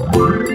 Bye.